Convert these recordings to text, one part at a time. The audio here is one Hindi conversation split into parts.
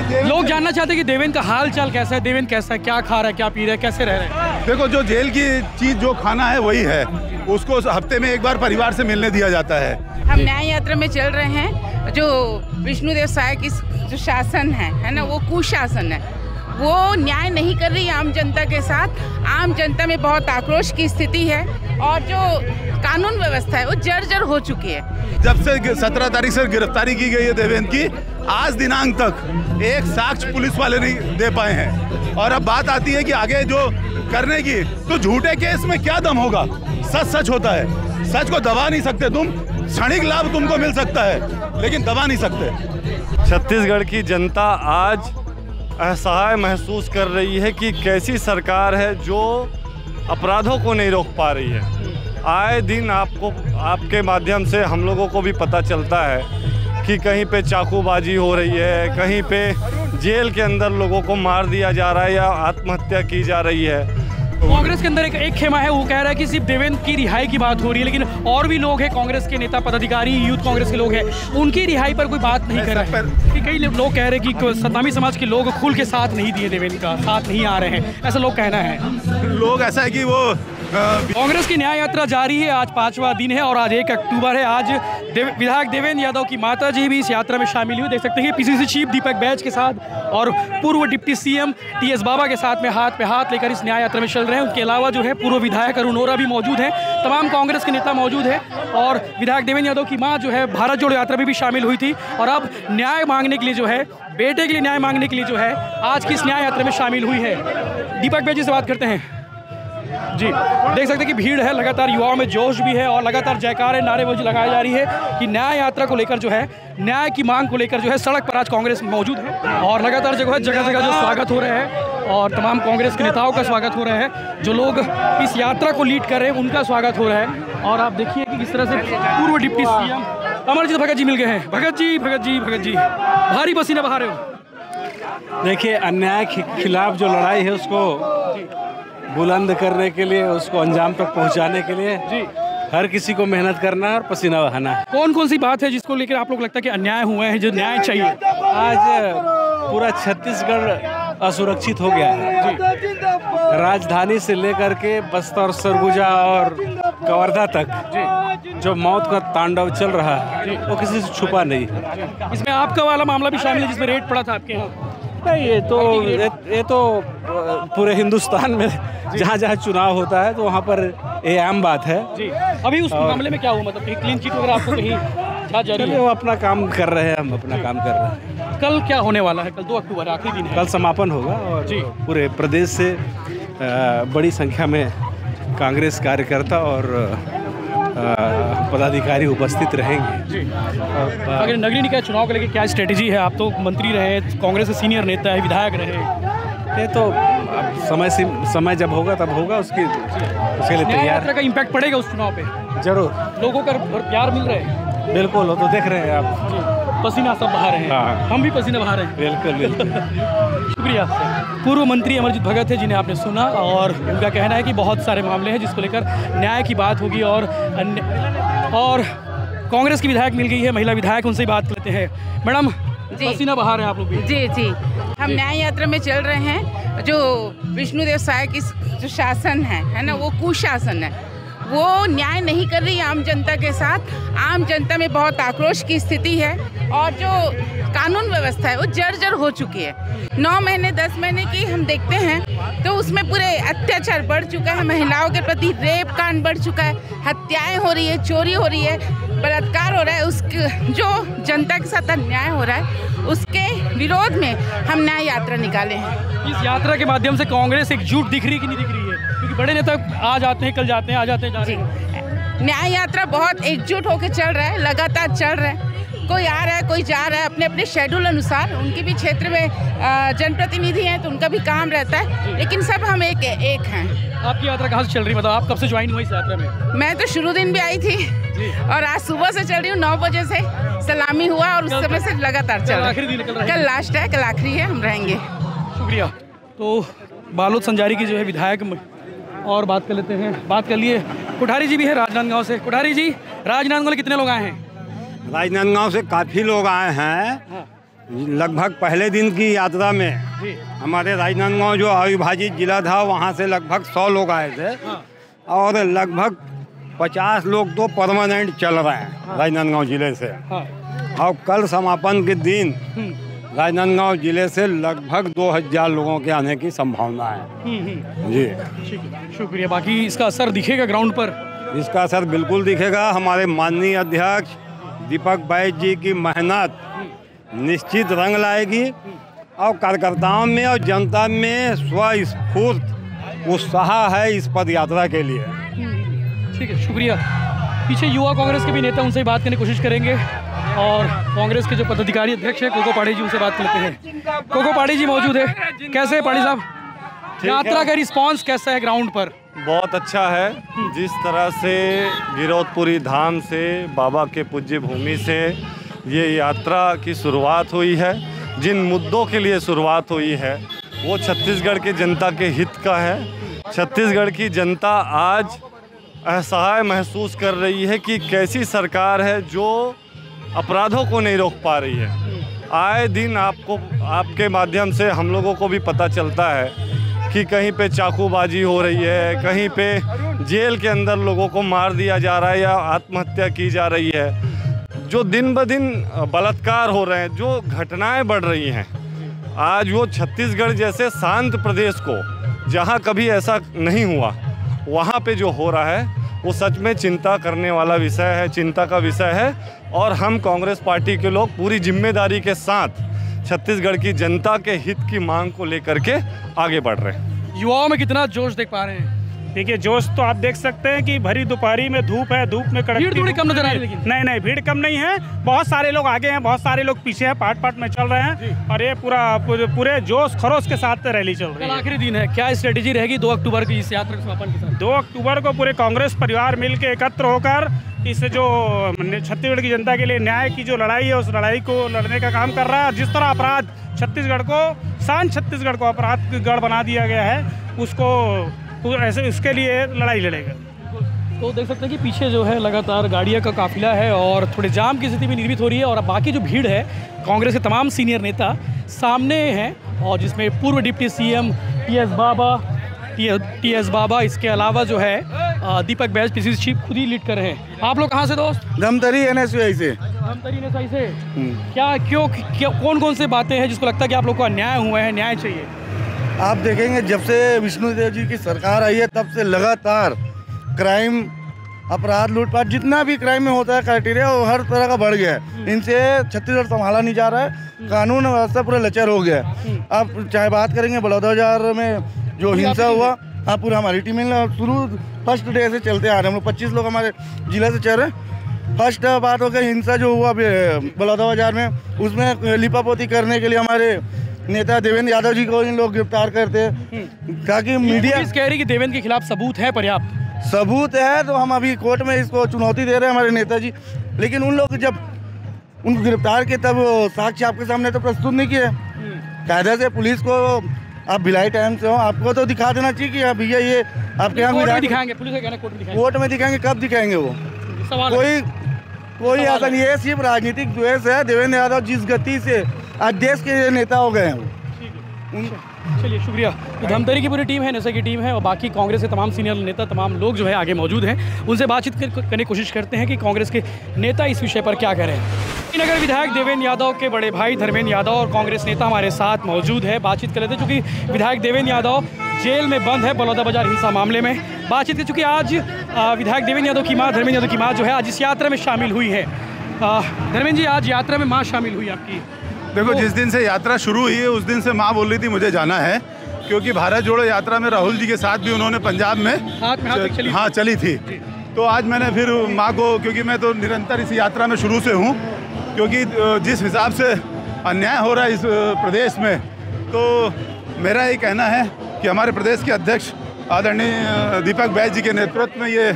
लोग जानना चाहते हैं कि देवेंद्र का हाल चाल कैसा है देवेंद्र कैसा है क्या खा रहा है क्या पी रहा है कैसे रह रहे हैं? देखो जो जेल की चीज़ जो खाना है वही है। उसको हफ़्ते में एक बार परिवार से मिलने दिया जाता है। हम न्याय यात्रा में चल रहे हैं। जो विष्णुदेव साय की जो शासन है है ना वो कुशासन है। वो न्याय नहीं कर रही आम जनता के साथ। आम जनता में बहुत आक्रोश की स्थिति है और जो कानून व्यवस्था है वो जर्जर हो चुकी है। जब से सत्रह तारीख से गिरफ्तारी की गई है देवेंद्र की आज दिनांक तक एक साक्ष्य पुलिस वाले नहीं दे पाए हैं। और अब बात आती है कि आगे जो करने की तो झूठे केस में क्या दम होगा? सच सच होता है। सच को दबा नहीं सकते तुम क्षणिक लाभ तुमको मिल सकता है लेकिन दबा नहीं सकते। छत्तीसगढ़ की जनता आज असहाय महसूस कर रही है कि कैसी सरकार है जो अपराधों को नहीं रोक पा रही है। आए दिन आपको, आपके माध्यम से हम लोगों को भी पता चलता है कि कहीं पे चाकूबाजी हो रही है, कहीं पे जेल के अंदर लोगों को मार दिया जा रहा है या आत्महत्या की जा रही है। कांग्रेस के अंदर एक एक खेमा है वो कह रहा है कि सिर्फ़ देवेंद्र की रिहाई की बात हो रही है लेकिन और भी लोग हैं कांग्रेस के नेता पदाधिकारी यूथ कांग्रेस के लोग हैं उनकी रिहाई पर कोई बात नहीं कर रहा है। कि कई लोग कह रहे हैं कि सतनामी समाज के लोग खुल के साथ नहीं दिए देवेंद्र का साथ नहीं आ रहे हैं ऐसा लोग कहना है। लोग ऐसा है कि वो कांग्रेस की न्याय यात्रा जारी है आज पांचवा दिन है और आज एक अक्टूबर है। आज देव, विधायक देवेंद्र यादव की माता जी भी इस यात्रा में शामिल हुई देख सकते हैं पीसीसी चीफ दीपक बैच के साथ और पूर्व deputy CM T S Baba के साथ में हाथ पे हाथ लेकर इस न्याय यात्रा में चल रहे हैं। उनके अलावा जो है पूर्व विधायक अरुण ओरा भी मौजूद है। तमाम कांग्रेस के नेता मौजूद है और विधायक देवेंद्र यादव की माँ जो है भारत जोड़ो यात्रा में भी शामिल हुई थी। और अब न्याय मांगने के लिए जो है बेटे के लिए न्याय मांगने के लिए जो है आज की इस न्याय यात्रा में शामिल हुई है। दीपक बैच से बात करते हैं। जी, देख सकते हैं कि भीड़ है, लगातार युवाओं में जोश भी है और लगातार जयकारें, नारेबाजी लगाई जा रही है कि न्याय यात्रा को लेकर जो है, न्याय की मांग को लेकर जो है सड़क पर आज कांग्रेस मौजूद है और लगातार जगह जगह जगह जो स्वागत हो रहे हैं और तमाम कांग्रेस के नेताओं का स्वागत हो रहा है, जो लोग इस यात्रा को लीड कर रहे हैं, उनका स्वागत हो रहा है। और आप देखिए कि किस तरह से पूर्व डिप्टी सीएम अमरजीत भगत जी मिल गए हैं। भगत जी भगत जी भगत जी, भारी पसीना बहा रहे हो। देखिए, अन्याय के खिलाफ जो लड़ाई है, उसको बुलंद करने के लिए उसको अंजाम तक पहुँचाने के लिए जी। हर किसी को मेहनत करना है और पसीना बहाना है। कौन कौन सी बात है जिसको लेकर आप लोग लगता है कि अन्याय हुए हैं जो न्याय चाहिए? आज पूरा छत्तीसगढ़ असुरक्षित हो गया है। राजधानी से लेकर के बस्तर सरगुजा और कवर्धा तक जो। मौत का तांडव चल रहा है वो किसी से छुपा नहीं है। इसमें आपका वाला मामला भी शामिल है जिसमें रेट पड़ा था आपके यहाँ। नहीं ये तो ये, तो पूरे हिंदुस्तान में जहाँ जहाँ चुनाव होता है तो वहाँ पर ये आम बात है। जी। अभी उस मामले में क्या हुआ? मतलब क्लीन चिट वगैरह आपको कहीं जा जा चलिए है? वो अपना काम कर रहे हैं हम अपना काम कर रहे हैं। कल क्या होने वाला है? कल दो अक्टूबर आखिरी दिन है। कल समापन होगा और जी। पूरे प्रदेश से बड़ी संख्या में कांग्रेस कार्यकर्ता और पदाधिकारी उपस्थित रहेंगे। अगर नगरीय निकाय चुनाव को लेकर क्या स्ट्रेटेजी है? आप तो मंत्री रहे कांग्रेस के सीनियर नेता है विधायक रहे। ये तो अब समय से समय जब होगा तब होगा उसकी उसके लिए तैयार। यात्रा का इम्पैक्ट पड़ेगा उस चुनाव पे? ज़रूर। लोगों का प्यार मिल रहा है? बिल्कुल वो तो देख रहे हैं आप। पसीना सब बहा रहे हैं। हाँ। हम भी पसीना बहा रहे हैं। बिल्कुल बिल्कुल। शुक्रिया पूर्व मंत्री अमरजीत भगत है जिन्हें आपने सुना और उनका कहना है कि बहुत सारे मामले हैं जिसको लेकर न्याय की बात होगी और अन्य और कांग्रेस की विधायक मिल गई है महिला विधायक उनसे ही बात करते हैं। मैडम जी। पसीना बहा रहे हैं आप लोग भी। जी जी। हम न्याय यात्रा में चल रहे हैं जो विष्णुदेव साय की जो शासन है है ना वो कुशासन है। वो न्याय नहीं कर रही आम जनता के साथ। आम जनता में बहुत आक्रोश की स्थिति है और जो कानून व्यवस्था है, वो जर्जर हो चुकी है। नौ महीने, दस महीने की हम देखते हैं तो उसमें पूरे अत्याचार बढ़ चुका है, महिलाओं के प्रति रेप कांड बढ़ चुका है, हत्याएँ हो रही है, चोरी हो रही है, बलात्कार हो रहा है उस जो जनता के साथ अन्याय हो रहा है, उसके विरोध में हम न्याय यात्रा निकाले हैं। इस यात्रा के माध्यम से कांग्रेस एकजुट दिख रही कि नहीं दिख रही है? क्योंकि बड़े नेता आज आते हैं कल जाते हैं आ जाते हैं जा रहे हैं। न्याय यात्रा बहुत एकजुट होकर चल रहा है लगातार चल रहा है। कोई आ रहा है कोई जा रहा है अपने अपने शेड्यूल अनुसार। उनके भी क्षेत्र में जनप्रतिनिधि हैं तो उनका भी काम रहता है। लेकिन सब हम एक एक हैं। आपकी यात्रा कहाँ से चल रही है? मतलब आप कब से ज्वाइन हुए इस यात्रा में? मैं तो शुरू दिन भी आई थी। और आज सुबह से चल रही हूँ नौ बजे से सलामी हुआ और उस समय से लगातार चल रहा है, कल लास्ट है कल आखिरी है हम रहेंगे। शुक्रिया। तो बालोद संजारी की जो है विधायक और बात कर लेते हैं। बात कर लिए। कुठारी जी भी है राजनांदगांव से। कुठारी जी राजनांदगांव कितने लोग आए हैं? राजनांदगांव से काफ़ी लोग आए हैं। हाँ। लगभग पहले दिन की यात्रा में हमारे राजनांदगांव जो अविभाजित जिला था वहाँ से लगभग सौ लोग आए थे। हाँ। और लगभग पचास लोग तो परमानेंट चल रहे हैं। राजनांदगांव ज़िले से। हाँ। और कल समापन के दिन हम्म, राजनांदगांव ज़िले से लगभग 2000 लोगों के आने की संभावना है। हम्म, हम्म, जी। शुक्रिया। बाकी इसका असर दिखेगा ग्राउंड पर? इसका असर बिल्कुल दिखेगा। हमारे माननीय अध्यक्ष दीपक बैज जी की मेहनत निश्चित रंग लाएगी और कार्यकर्ताओं में और जनता में स्वस्फूर्त उत्साह है इस पद यात्रा के लिए। ठीक है शुक्रिया। पीछे युवा कांग्रेस के भी नेता उनसे बात करने की कोशिश करेंगे। और कांग्रेस के जो पदाधिकारी अध्यक्ष हैं कोको पाड़ी जी उनसे बात करते हैं। कोको पाड़ी जी मौजूद है। कैसे है पाड़ी साहब? यात्रा का रिस्पांस कैसा है ग्राउंड पर? बहुत अच्छा है। जिस तरह से गिरौदपुरी धाम से बाबा के पूज्य भूमि से ये यात्रा की शुरुआत हुई है जिन मुद्दों के लिए शुरुआत हुई है वो छत्तीसगढ़ के जनता के हित का है। छत्तीसगढ़ की जनता आज असहाय महसूस कर रही है कि कैसी सरकार है जो अपराधों को नहीं रोक पा रही है। आए दिन आपको, आपके माध्यम से हम लोगों को भी पता चलता है कि कहीं पे चाकूबाजी हो रही है, कहीं पे जेल के अंदर लोगों को मार दिया जा रहा है या आत्महत्या की जा रही है। जो दिन ब दिन बलात्कार हो रहे हैं, जो घटनाएँ बढ़ रही हैं, आज वो छत्तीसगढ़ जैसे शांत प्रदेश को, जहाँ कभी ऐसा नहीं हुआ, वहाँ पे जो हो रहा है वो सच में चिंता करने वाला विषय है, चिंता का विषय है। और हम कांग्रेस पार्टी के लोग पूरी ज़िम्मेदारी के साथ छत्तीसगढ़ की जनता के हित की मांग को लेकर के आगे बढ़ रहे हैं। युवाओं में कितना जोश देख पा रहे हैं? देखिए जोश तो आप देख सकते हैं कि भरी दोपहरी में धूप है धूप में कड़क भीड़ थोड़ी कम नज़र आ रही है। नहीं नहीं भीड़ कम नहीं है। बहुत सारे लोग आगे हैं बहुत सारे लोग पीछे हैं पार्ट पार्ट में चल रहे हैं और ये पूरा पूरे- जोश खरोश के साथ रैली चल रही है। आखिरी दिन है। क्या स्ट्रेटेजी रहेगी दो अक्टूबर की इस यात्रा के समापन के साथ? दो अक्टूबर को पूरे कांग्रेस परिवार मिलकर एकत्र होकर इस जो छत्तीसगढ़ की जनता के लिए न्याय की जो लड़ाई है उस लड़ाई को लड़ने का काम कर रहा है। और जिस तरह अपराध छत्तीसगढ़ को शांत छत्तीसगढ़ को अपराध गढ़ बना दिया गया है उसको ऐसे उसके लिए लड़ाई लड़ेगा। तो देख सकते हैं कि पीछे जो है लगातार गाड़ियाँ का काफिला है और थोड़े जाम की स्थिति भी निर्मित हो रही है और अब बाकी जो भीड़ है कांग्रेस के तमाम सीनियर नेता सामने हैं और जिसमें पूर्व deputy CM T S Baba T S Baba इसके अलावा जो है दीपक बैज पीसीसी चीफ खुद ही लीड कर रहे हैं। आप लोग कहाँ से दोस्त? धमतरी एन एस से। हम तरीने सही से क्या क्यों क्या कौन कौन से बातें हैं जिसको लगता है कि आप लोग को अन्याय हुआ है न्याय चाहिए? आप देखेंगे जब से विष्णुदेव जी की सरकार आई है तब से लगातार क्राइम अपराध लूटपाट जितना भी क्राइम में होता है क्राइटेरिया वो हर तरह का बढ़ गया है। इनसे छत्तीसगढ़ संभाला नहीं जा रहा है कानून व्यवस्था पूरा लचर हो गया है। आप चाहे बात करेंगे बलौदाबाजार में जो हिंसा हुआ हाँ। पूरा हमारी टीम शुरू फ़र्स्ट डे से चलते आ रहे हैं। हम लोग पच्चीस लोग हमारे जिला से चल रहे फ़र्स्ट बात हो गई हिंसा जो हुआ अभी बलौदाबाजार में उसमें लिपापोती करने के लिए हमारे नेता देवेंद्र यादव जी को इन लोग गिरफ़्तार करते ताकि मीडिया कह रही कि देवेंद्र के खिलाफ सबूत है पर्याप्त। सबूत है तो हम अभी कोर्ट में इसको चुनौती दे रहे हैं हमारे नेताजी। लेकिन उन लोग जब उनको गिरफ़्तार किए तब साक्ष्य आपके सामने तो प्रस्तुत नहीं किए। कायदे से पुलिस को आप भिलाई टाइम से हो आपको तो दिखा देना चाहिए कि हाँ भैया ये आपके यहाँ दिखाएँगे कोर्ट में दिखाएँगे कब दिखाएँगे वो? कोई कोई ऐसा नहीं है सिर्फ़ राजनीतिक द्वेष है। देवेंद्र यादव जिस गति से आज देश के नेता हो गए हैं चलिए, शुक्रिया। तो धमतरी की पूरी टीम है नशे की टीम है, और बाकी कांग्रेस के तमाम सीनियर नेता, तमाम लोग जो है आगे मौजूद हैं। उनसे बातचीत कर- करने की कोशिश करते हैं कि कांग्रेस के नेता इस विषय पर क्या हैं नगर विधायक देवेंद्र यादव के बड़े भाई धर्मेंद्र यादव और कांग्रेस नेता हमारे साथ मौजूद है। बातचीत कर लेते हैं, चूँकि विधायक देवेंद्र यादव जेल में बंद है बलौदाबाजार हिंसा मामले में। बातचीत कर चूँकि आज विधायक देवेंद्र यादव की माँ, धर्मेंद्र यादव की माँ जो है आज इस यात्रा में शामिल हुई है। धर्मेंद्र जी, आज यात्रा में माँ शामिल हुई आपकी। देखो जिस दिन से यात्रा शुरू हुई है उस दिन से माँ बोल रही थी मुझे जाना है। क्योंकि भारत जोड़ो यात्रा में राहुल जी के साथ भी उन्होंने पंजाब में हाथ में हाथ चली हाँ चली थी। तो आज मैंने फिर माँ को क्योंकि मैं तो निरंतर इस यात्रा में शुरू से हूँ क्योंकि जिस हिसाब से अन्याय हो रहा है इस प्रदेश में तो मेरा ये कहना है कि हमारे प्रदेश के अध्यक्ष आदरणीय दीपक बैज जी के नेतृत्व में ये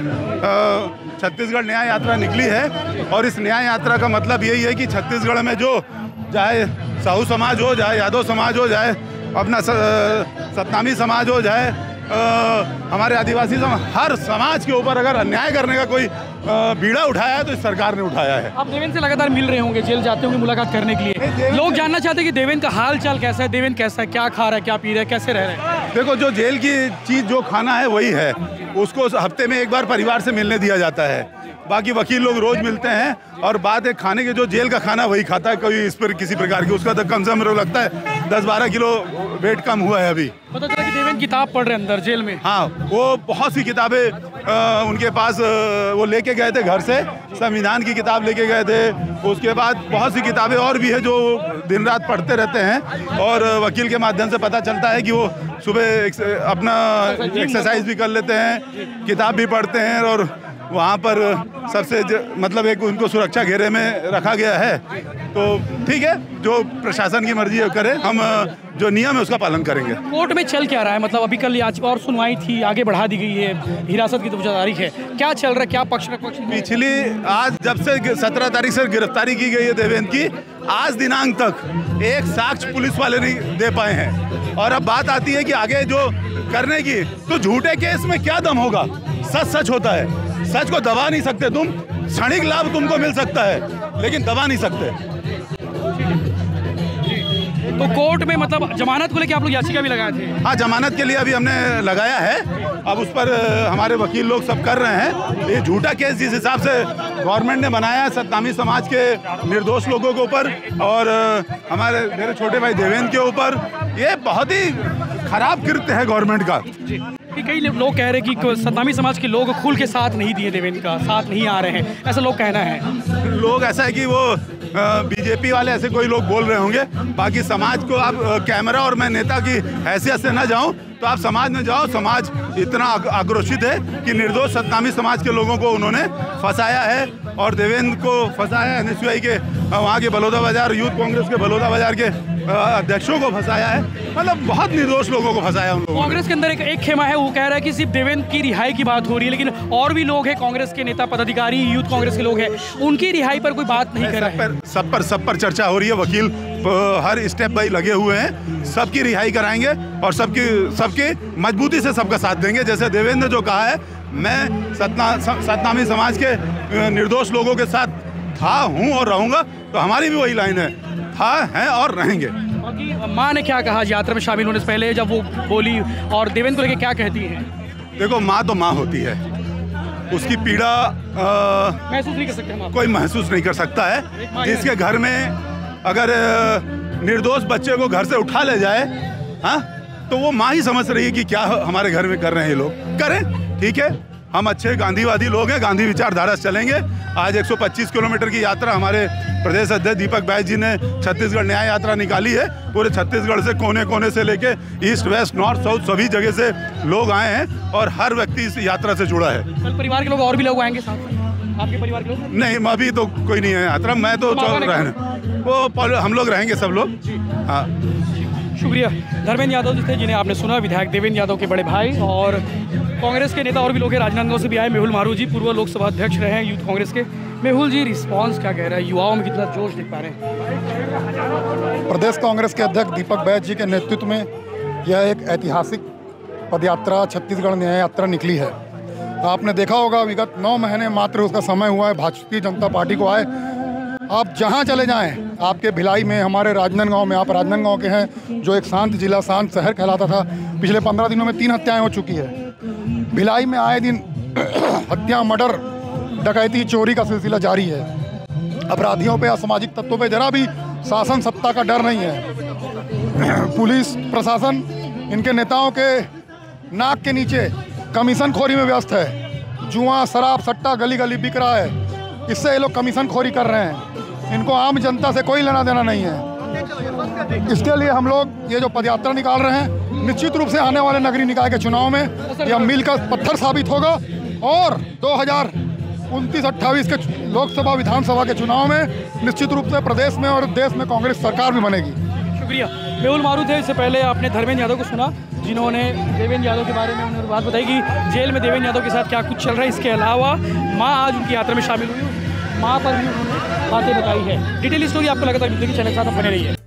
छत्तीसगढ़ न्याय यात्रा निकली है। और इस न्याय यात्रा का मतलब यही है कि छत्तीसगढ़ में जो चाहे साहू समाज हो चाहे यादव समाज हो चाहे अपना सतनामी समाज हो चाहे अ, हमारे आदिवासी समाज हर समाज के ऊपर अगर अन्याय करने का कोई बीड़ा उठाया है तो इस सरकार ने उठाया है। आप देवेंद्र से लगातार मिल रहे होंगे जेल जाते होंगे मुलाकात करने के लिए। लोग जानना चाहते हैं कि देवेंद्र का हाल चाल कैसा है देवेंद्र कैसा है क्या खा रहा है क्या पी रहा है कैसे रह रहे हैं? देखो जो जेल की चीज़ जो खाना है वही है। उसको हफ़्ते में एक बार परिवार से मिलने दिया जाता है। बाकी वकील लोग रोज मिलते हैं और बात है खाने के जो जेल का खाना वही खाता है कोई इस पर किसी प्रकार की उसका तो कम से कम लगता है दस बारह किलो वेट कम हुआ है अभी। पता चला कि देवेंद्र किताब पढ़ रहे हैं अंदर जेल में। हाँ वो बहुत सी किताबें उनके पास वो लेके गए थे घर से संविधान की किताब लेके गए थे। उसके बाद बहुत सी किताबें और भी है जो दिन रात पढ़ते रहते हैं और वकील के माध्यम से पता चलता है कि वो सुबह अपना एक्सरसाइज भी कर लेते हैं किताब भी पढ़ते हैं और वहाँ पर सबसे मतलब एक उनको सुरक्षा घेरे में रखा गया है। तो ठीक है जो प्रशासन की मर्ज़ी करे हम जो नियम है उसका पालन करेंगे। कोर्ट में चल क्या रहा है? मतलब अभी कल याचिका और सुनवाई थी आगे बढ़ा दी गई है हिरासत की तो तारीख है। क्या चल रहा है? क्या पक्ष का पक्ष पिछली आज जब से सत्रह तारीख से गिरफ्तारी की गई है देवेंद्र की आज दिनांक तक एक साक्ष पुलिस वाले नहीं दे पाए हैं। और अब बात आती है कि आगे जो करने की तो झूठे केस में क्या दम होगा? सच सच होता है। सच को दबा नहीं सकते तुम। क्षणिक लाभ तुमको मिल सकता है लेकिन दबा नहीं सकते। तो कोर्ट में मतलब जमानत को लेकर आप लोग याचिका भी लगाए थे? हाँ जमानत के लिए अभी हमने लगाया है। अब उस पर हमारे वकील लोग सब कर रहे हैं। ये झूठा केस जिस हिसाब से गवर्नमेंट ने बनाया है सत्तामी समाज के निर्दोष लोगों के ऊपर और हमारे मेरे छोटे भाई देवेंद्र के ऊपर ये बहुत ही खराब कृत्य है गवर्नमेंट का। कि कई लोग कह रहे हैं कि सत्तामी समाज के लोग खुल के साथ नहीं दिए देवेंद्र का, साथ नहीं आ रहे हैं। ऐसा लोग कहना है। लोग ऐसा है कि वो बीजेपी वाले ऐसे कोई लोग बोल रहे होंगे। बाकी समाज को आप कैमरा और मैं नेता की हैसियत से ना जाऊँ तो आप समाज में जाओ। समाज इतना आक्रोशित है कि निर्दोष सत्तामी समाज के लोगों को उन्होंने फंसाया है और देवेंद्र को फंसाया है। एन के वहाँ के बलौदा बाज़ार यूथ कांग्रेस के बलौदा बाज़ार के अध्यक्षों को फंसाया है। मतलब बहुत निर्दोष लोगों को फंसाया उन लोगों कांग्रेस के अंदर एक एक खेमा है वो कह रहा है कि सिर्फ़ देवेंद्र की रिहाई की बात हो रही है लेकिन और भी लोग हैं कांग्रेस के नेता पदाधिकारी यूथ कांग्रेस के लोग हैं उनकी रिहाई पर कोई बात नहीं कर रहा है। सब पर सब पर चर्चा हो रही है वकील हर स्टेप बाई लगे हुए हैं। सबकी रिहाई कराएँगे और सबकी सबकी मजबूती से सबका साथ देंगे। जैसे देवेंद्र जो कहा है मैं सतना सतनामी समाज के निर्दोष लोगों के साथ था हूँ और रहूँगा तो हमारी भी वही लाइन है था है और रहेंगे। बाकी माँ ने क्या कहा? यात्रा में शामिल होने से पहले जब वो बोली और देवेंद्र को लेकर क्या कहती हैं? देखो माँ तो माँ होती है। उसकी पीड़ा महसूस नहीं कर सकते हम कोई महसूस नहीं कर सकता है। जिसके घर में अगर निर्दोष बच्चे को घर से उठा ले जाए हाँ तो वो माँ ही समझ रही है कि क्या हमारे घर में कर रहे हैं ये लोग। करें ठीक है? हम अच्छे गांधीवादी लोग हैं गांधी विचारधारा से चलेंगे। आज 125 किलोमीटर की यात्रा हमारे प्रदेश अध्यक्ष दीपक बैज जी ने छत्तीसगढ़ न्याय यात्रा निकाली है। पूरे छत्तीसगढ़ से कोने कोने से लेके ईस्ट वेस्ट नॉर्थ साउथ सभी जगह से लोग आए हैं और हर व्यक्ति इस यात्रा से जुड़ा है। परिवार के लोग और भी लोग आएँगे साथ आपके परिवार के लोग? नहीं मैं अभी तो कोई नहीं है यात्रा मैं तो ने रहने वो हम लोग रहेंगे सब लोग। हाँ। शुक्रिया। धर्मेंद्र यादव जी थे, जिन्हें आपने सुना, विधायक देवेंद्र यादव के बड़े भाई, और कांग्रेस के नेता और भी लोग हैं, राजनांदगांव से भी आए, मेहुल मारू जी, पूर्व लोकसभा अध्यक्ष रहे हैं, यूथ कांग्रेस के। मेहुल जी, रिस्पांस क्या कह रहा है? युवाओं में कितना जोश दिख पा रहे हैं? प्रदेश कांग्रेस के अध्यक्ष दीपक बैज जी के नेतृत्व में यह एक ऐतिहासिक पदयात्रा, छत्तीसगढ़ न्याय यात्रा निकली है। आपने देखा होगा, विगत नौ महीने मात्र उसका समय हुआ है भारतीय जनता पार्टी को आए आप जहाँ चले जाएँ, आपके भिलाई में, हमारे राजनांदगांव में, आप राजनांदगांव के हैं, जो एक शांत जिला, शांत शहर कहलाता था, पिछले पंद्रह दिनों में तीन हत्याएँ हो चुकी है। भिलाई में आए दिन हत्या, मर्डर, डकैती, चोरी का सिलसिला जारी है। अपराधियों पे, असामाजिक तत्वों पे जरा भी शासन सत्ता का डर नहीं है। पुलिस, प्रशासन, इनके नेताओं के नाक के नीचे कमीशन खोरी में व्यस्त है। जुआ, शराब, सट्टा गली गली बिक रहा है। इससे ये लोग कमीशन खोरी कर रहे हैं। इनको आम जनता से कोई लेना देना नहीं है। इसके लिए हम लोग ये जो पदयात्रा निकाल रहे हैं, निश्चित रूप से आने वाले नगरीय निकाय के चुनाव में यह मील का पत्थर साबित होगा और 2029 अट्ठाईस के लोकसभा विधानसभा के चुनाव में निश्चित रूप से प्रदेश में और देश में कांग्रेस सरकार भी बनेगी। शुक्रिया। मेहुल मारू थे इससे पहले आपने धर्मेंद्र यादव को सुना, जिन्होंने देवेंद्र यादव के बारे में उन्होंने बात बताई कि जेल में देवेंद्र यादव के साथ क्या कुछ चल रहा है, इसके अलावा माँ आज उनकी यात्रा में शामिल हुई। माँ पर भी उन्होंने बातें बताई है। डिटेल स्टोरी आपको लगातार है चैनल के साथ बने रही रहिए।